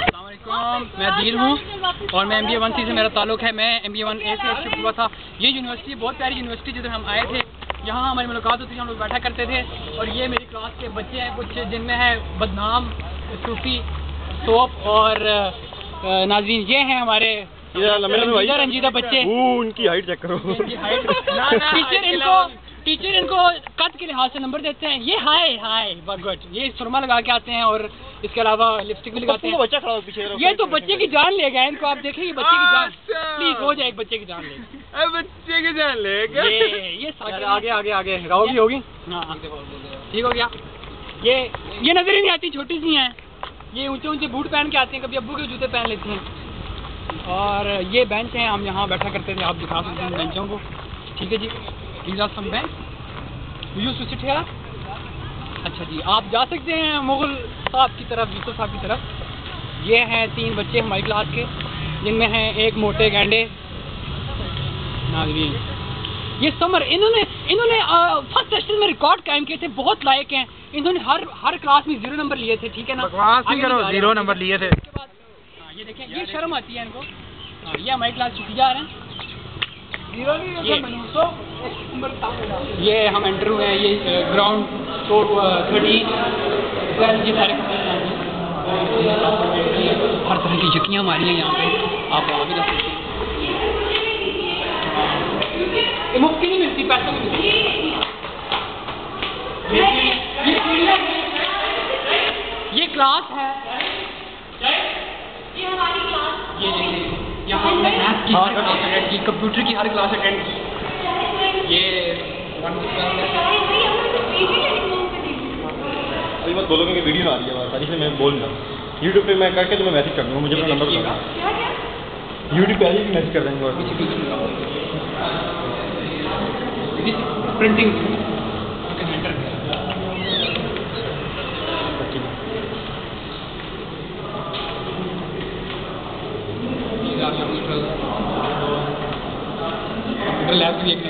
السلام علیکم میں دیر ہوں اور میں M B A one C سے میرا تعلق ہے میں M B A one A سے شفٹ ہوا تھا۔ یہ یونیورسٹی بہت پیاری یونیورسٹی جدھر ہم آئے تھے۔ یہاں ہماری ملاقات ہوتی تھی ہم لوگ بیٹھا کرتے تھے۔ اور یہ میری کلاس کے بچے ہیں کچھ جن میں ہے بدنام صوفی سوپ اور ناظرین۔ یہ ہیں ہمارے رنجیدہ رنجیدہ بچے۔ ان کی ہائٹ چیک کرو۔ ٹیچر ان کو ٹیچر ان کو قد کے لحاظ سے نمبر دیتے ہیں۔ یہ ہائے ہائے گڈ۔ یہ سرما لگا کے آتے ہیں اور اس کے علاوہ لپسٹک بھی لگاتے ہیں۔ بچہ کھڑا ہو پیچھے یہ تو بچے کی جان لے گا ان کو آپ دیکھیں یہ بچے کی جان۔ پلیز ہو جائے ایک بچے کی جان لے۔ گا بچے کے جان لے یہ یہ آگے آگے آگے۔ راؤ بھی ہوگی؟ ہاں ٹھیک ہو گیا۔ یہ یہ نظر ہی نہیں آتی چھوٹی سی ہیں۔ یہ اونچے اونچے بوٹ پہن کے آتے ہیں کبھی ابو کے جوتے پہن لیتی ہیں۔ اور یہ بینچ ہیں ہم یہاں بیٹھا کرتے تھے آپ دکھا سکتے ہیں بینچوں کو۔ ٹھیک ہے جی۔ These are some bench use to sit here اچھا جی آپ جا سکتے ہیں مغل صاحب کی طرف یوسف صاحب کی طرف یہ ہیں تین بچے ہماری کلاس کے جن میں ہیں ایک موٹے گینڈے ناظرین یہ سمر انہوں نے انہوں نے فرسٹ سیشن میں ریکارڈ قائم کیے تھے بہت لائق ہیں انہوں نے ہر ہر کلاس میں زیرو نمبر لیے تھے ٹھیک ہے نا زیرو۔ نمبر لیے تھے یہ دیکھیں یہ شرم آتی ہے ان کو یہ ہماری کلاس چھٹی جا رہے ہیں یہ- ہم انٹر ہوئے ہیں، یہ گراؤنڈ فلور تھرٹی یہ سارے ہر طرح کی جتیاں ماری ہیں یہاں پہ۔ آپ آگے جا سکتے ہیں مفت نہیں ملتی پیسوں کی ملتی یہ کلاس ہے۔ یہ دیکھیں۔ نے میتھ کی ہر کلاس اٹینڈ کی کمپیوٹر کی ہر کلاس اٹینڈ کی۔ یہ ابھی بس دو لوگوں کی ویڈیو آ رہی ہے ہمارے پاس اس لیے میں بول رہا ہوں۔ یوٹیوب پہ میں کر کے تمہیں میسج کر دوں گا مجھے اپنا نمبر بتا یوٹیوب پہ آئیے میسج کر دیں گے اور۔ پرنٹنگ لیب بھی ایک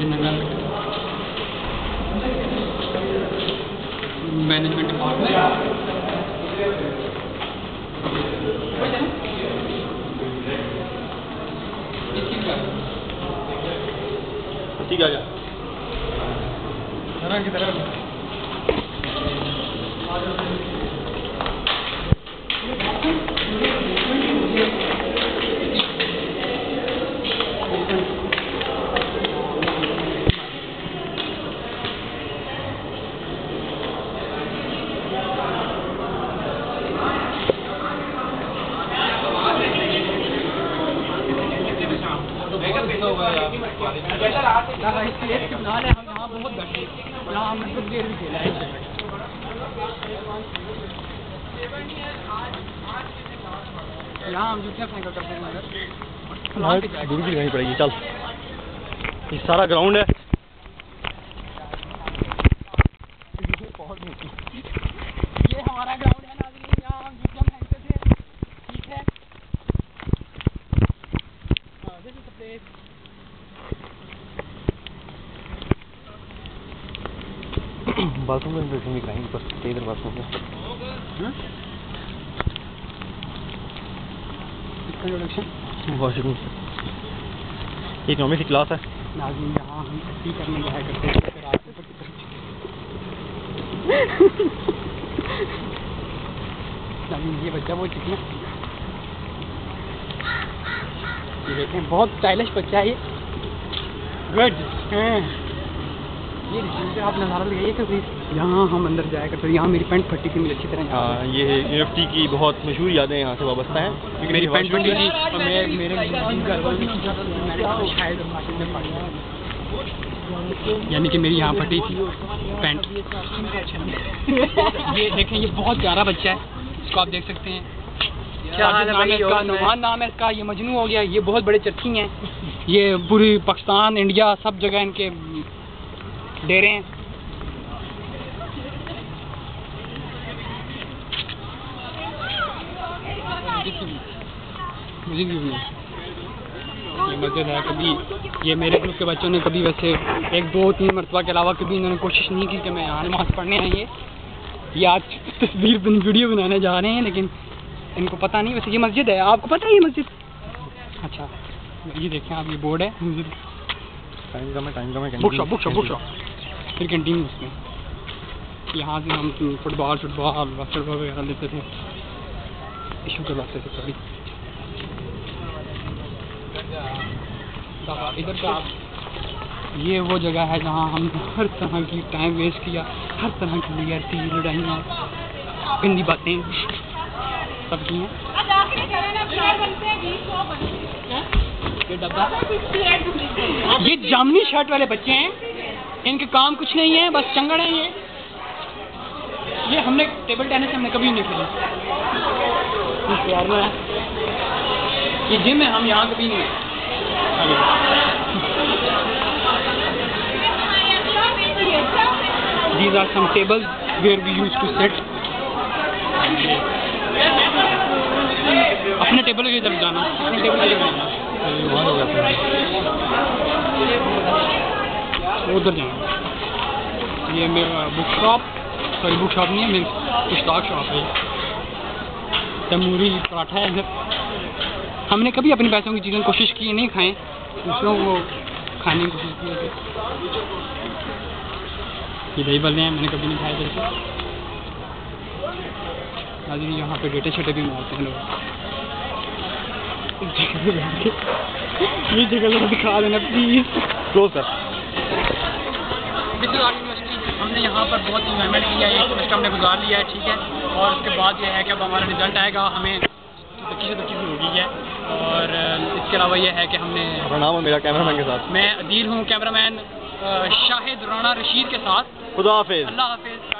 نظر مینجمنٹ ڈپارٹمنٹ ٹھیک ہے جا ہم یہاں بہت بیٹھے یہاں ہم نے کچھ دیر بھی کھیلا ہے یہاں ہم جوتیاں پھینکا کرتے ہیں دور بھی لگانی پڑے گی۔ چل۔ یہ سارا گراؤنڈ ہے۔ یہ ہمارا گراؤنڈ ہے ناظرین۔ یہاں ہم پھینکتے تھے ٹھیک ہے۔ ہاں باتھ روم میں بھی کہیں بس ادھر باتھ روم میں؟ واش روم نومی سی کلاس ہے ناظرین یہاں ہم چھٹی کرنے جایا کرتے تھے پھر آتے تھے ناظرین یہ بچہ بہت چکنی یہ دیکھیں بہت اسٹائلش بچہ ہے یہ گڈ یہ آپ نظارہ لگائیے کہ پلیز یہاں ہم اندر جایا کرتے یہاں میری پینٹ پھٹی تھی مجھے اچھی طرح۔ ہاں یہ یونیورسٹی کی بہت مشہور یادیں یہاں سے وابستہ ہیں کیونکہ میری پینٹ پھٹی تھی۔ اور میں میرے یعنی کہ میری یہاں پھٹی تھی پینٹ۔ یہ دیکھیں یہ بہت پیارا بچہ ہے۔ اس کو آپ دیکھ سکتے ہیں۔ ہے نام نعمان ہے اس کا۔ یہ مجنو ہو گیا۔ یہ بہت بڑے چرخی ہیں۔ یہ پوری پاکستان انڈیا سب جگہ ان کے ڈیرے ہیں۔ مجھے بھی مسجد ہے کبھی یہ میرے گروپ کے بچوں نے کبھی ویسے ایک دو تین مرتبہ کے علاوہ کبھی انہوں نے کوشش نہیں کی کہ میں یہاں نماز پڑھنے آئیے یہ آج تصویر بن ویڈیو بنانے جا رہے ہیں لیکن ان کو پتہ نہیں ویسے یہ مسجد ہے آپ کو پتہ ہے یہ مسجد؟ اچھا یہ دیکھیں آپ یہ بورڈ ہے۔ مسجد ٹائم کم ہے ٹائم کم ہے book shop book shop book shop پھر کنٹینیو اس میں۔ یہاں سے ہم football football basketball وغیرہ لیتے تھے۔ ایشو کرواتے تھے تھوڑی ادھر کا یہ وہ جگہ ہے جہاں ہم نے ہر طرح کی ٹائم ویسٹ کیا ہر طرح کی بیرتی لڑائیاں گندی باتیں سب کی ہیں یہ جامنی شرٹ والے بچے ہیں ان کے کام کچھ نہیں ہے بس چنگڑ ہیں یہ یہ ہم نے ٹیبل ٹینس ہم نے کبھی نہیں کھیلی اس شہر میں یہ جم ہے ہم یہاں کبھی نہیں گئے These are some tables where we used to sit. اپنے ٹیبل کی طرف جانا۔ اپنے ٹیبل کی طرف جانا۔ ادھر جانا۔ یہ میرا book shop sorry book shop نہیں ہے میری اشتاق شاپ ہے۔ تموری پراٹھا ہے۔ ادھر ہم نے کبھی اپنے پیسوں کی چیزیں کوشش کی نہیں کھائیں دوسروں کو کھانے کی کوشش کی ہے۔ یہ دہی بلے ہیں میں نے کبھی نہیں کھائے تھے حاضر یہاں پہ ڈیٹے چھٹے بھی مارتے ہیں لوگ۔ یہ جگہ لوگ دکھا دینا پلیز کلوز کر ہم نے یہاں پر بہت انجوائمنٹ کیا ہے۔ ایک ہم نے گزار لیا ہے ٹھیک ہے۔ اور اس کے بعد یہ ہے کہ اب ہمارا رزلٹ آئے گا ہمیں ترقی سے ترقی ہو گئی ہے اور اس کے علاوہ یہ ہے کہ ہم نے نام ہے میرا کیمرہ مین کے ساتھ۔ میں عدیل ہوں کیمرہ مین شاہد رانا رشید کے ساتھ۔ خدا حافظ۔ اللہ حافظ۔